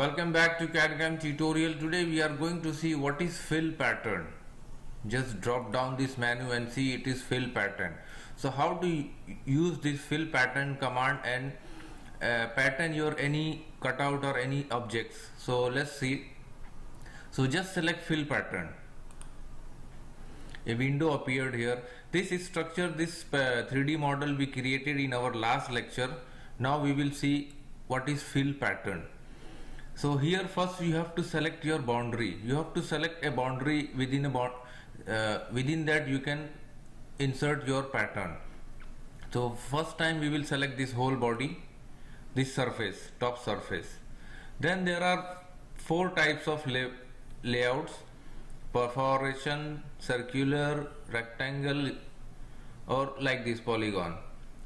Welcome back to CAD/CAM tutorial. Today we are going to see what is fill pattern. Just drop down this menu and see it is fill pattern. So how to use this fill pattern command and uh, pattern your any cutout or any objects. So let's see. So just select fill pattern. A window appeared here. This is structure, this uh, 3D model we created in our last lecture. Now we will see what is fill pattern so here first you have to select your boundary. You have to select a boundary within a bound uh, within that you can insert your pattern. So first time we will select this whole body this surface top surface. Then there are four types of lay layouts perforation circular rectangle or like this polygon.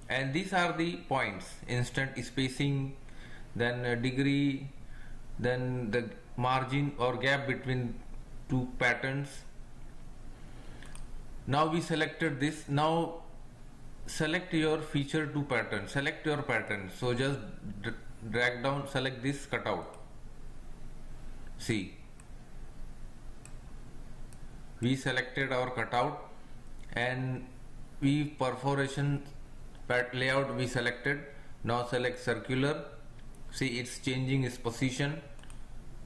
And these are the points instance spacing then degree then the margin or gap between two patterns. Now we selected this. Now select your feature to pattern. Select your pattern. So just drag down select this cutout. See. We selected our cutout and we perforation layout we selected. Now select circular see it's changing its position.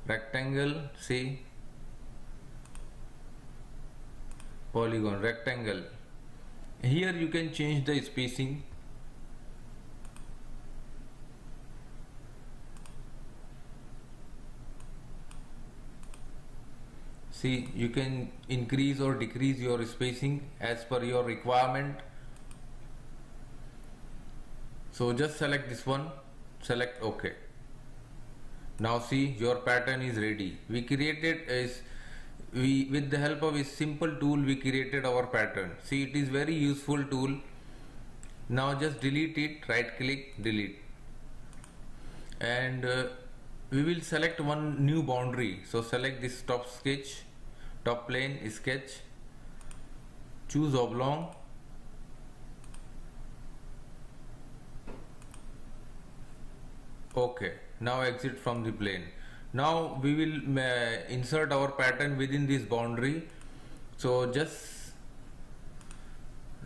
Rectangle see? Polygon rectangle. Here you can change the spacing. See you can increase or decrease your spacing as per your requirement. So just select this one select ok. Now see your pattern is ready. We created is we with the help of a simple tool we created our pattern. See it is very useful tool. Now just delete it right click delete. And uh, we will select one new boundary. So select this top sketch top plane sketch choose oblong okay now exit from the plane. Now we will uh, insert our pattern within this boundary. So just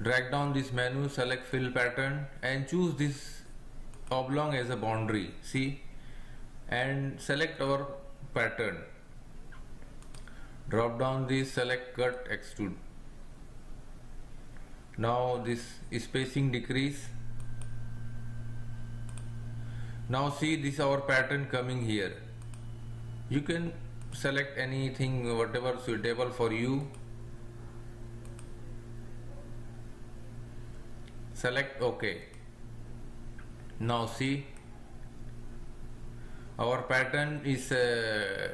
drag down this menu select fill pattern and choose this oblong as a boundary see? And select our pattern. Drop down this select cut extrude. Now this spacing decrease now see this our pattern coming here. You can select anything whatever suitable for you. Select ok now see our pattern is uh,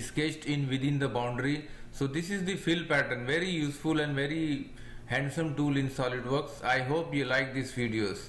sketched in within the boundary. So this is the fill pattern very useful and very handsome tool in SolidWorks. I hope you like these videos